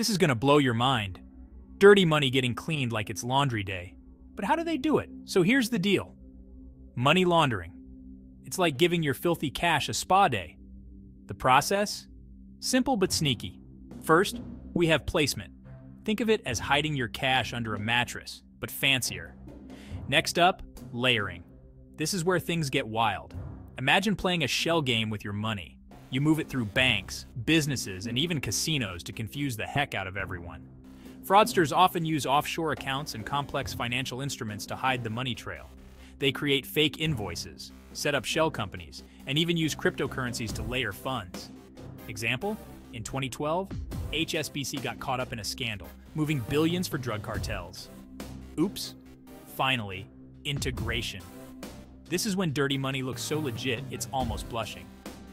This is gonna blow your mind. Dirty money getting cleaned like it's laundry day. But how do they do it? So here's the deal. Money laundering. It's like giving your filthy cash a spa day. The process? Simple but sneaky. First, we have placement. Think of it as hiding your cash under a mattress, but fancier. Next up, layering. This is where things get wild. Imagine playing a shell game with your money. You move it through banks, businesses, and even casinos to confuse the heck out of everyone. Fraudsters often use offshore accounts and complex financial instruments to hide the money trail. They create fake invoices, set up shell companies, and even use cryptocurrencies to layer funds. Example? In 2012, HSBC got caught up in a scandal, moving billions for drug cartels. Oops. Finally, integration. This is when dirty money looks so legit it's almost blushing.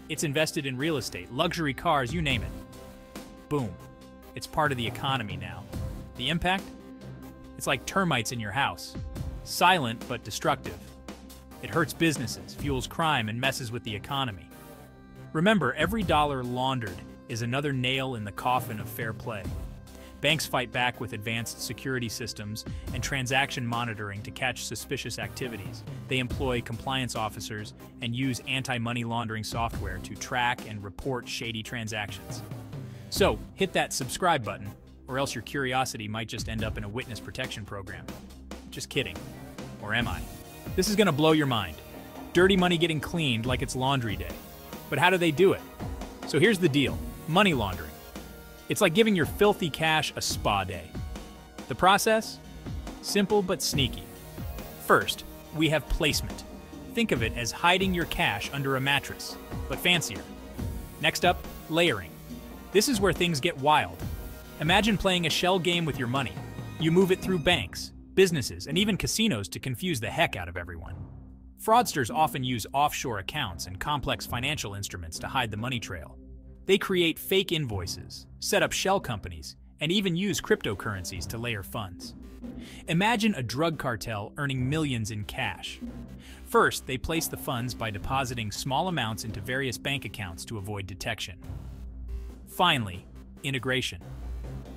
It's invested in real estate, luxury cars, you name it. Boom. It's part of the economy now. The impact? It's like termites in your house. Silent but destructive. It hurts businesses, fuels crime, and messes with the economy. Remember, every dollar laundered is another nail in the coffin of fair play. Banks fight back with advanced security systems and transaction monitoring to catch suspicious activities. They employ compliance officers and use anti-money laundering software to track and report shady transactions. So, hit that subscribe button, or else your curiosity might just end up in a witness protection program. Just kidding. Or am I? This is gonna blow your mind. Dirty money getting cleaned like it's laundry day. But how do they do it? So here's the deal. Money laundering. It's like giving your filthy cash a spa day. The process? Simple but sneaky. First, we have placement. Think of it as hiding your cash under a mattress, but fancier. Next up, layering. This is where things get wild. Imagine playing a shell game with your money. You move it through banks, businesses, and even casinos to confuse the heck out of everyone. Fraudsters often use offshore accounts and complex financial instruments to hide the money trail. They create fake invoices, set up shell companies, and even use cryptocurrencies to layer funds. Imagine a drug cartel earning millions in cash. First, they place the funds by depositing small amounts into various bank accounts to avoid detection. Finally, integration.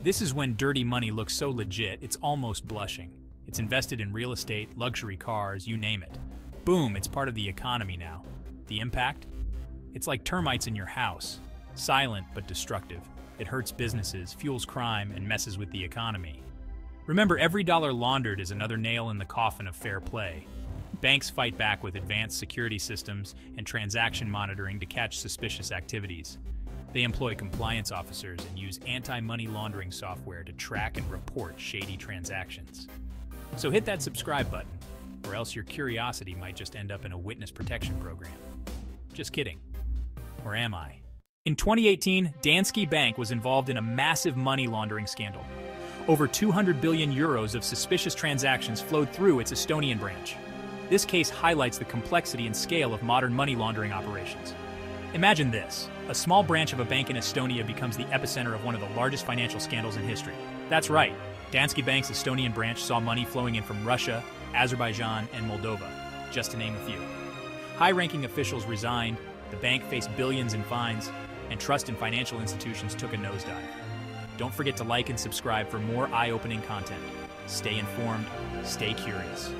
This is when dirty money looks so legit it's almost blushing. It's invested in real estate, luxury cars, you name it. Boom, it's part of the economy now. The impact? It's like termites in your house. Silent but destructive. It hurts businesses, fuels crime, and messes with the economy. Remember, every dollar laundered is another nail in the coffin of fair play. Banks fight back with advanced security systems and transaction monitoring to catch suspicious activities. They employ compliance officers and use anti-money laundering software to track and report shady transactions. So hit that subscribe button, or else your curiosity might just end up in a witness protection program. Just kidding. Or am I? In 2018, Danske Bank was involved in a massive money laundering scandal. Over 200 billion euros of suspicious transactions flowed through its Estonian branch. This case highlights the complexity and scale of modern money laundering operations. Imagine this. A small branch of a bank in Estonia becomes the epicenter of one of the largest financial scandals in history. That's right. Danske Bank's Estonian branch saw money flowing in from Russia, Azerbaijan, and Moldova, just to name a few. High-ranking officials resigned, the bank faced billions in fines, and trust in financial institutions took a nosedive. Don't forget to like and subscribe for more eye-opening content. Stay informed, stay curious.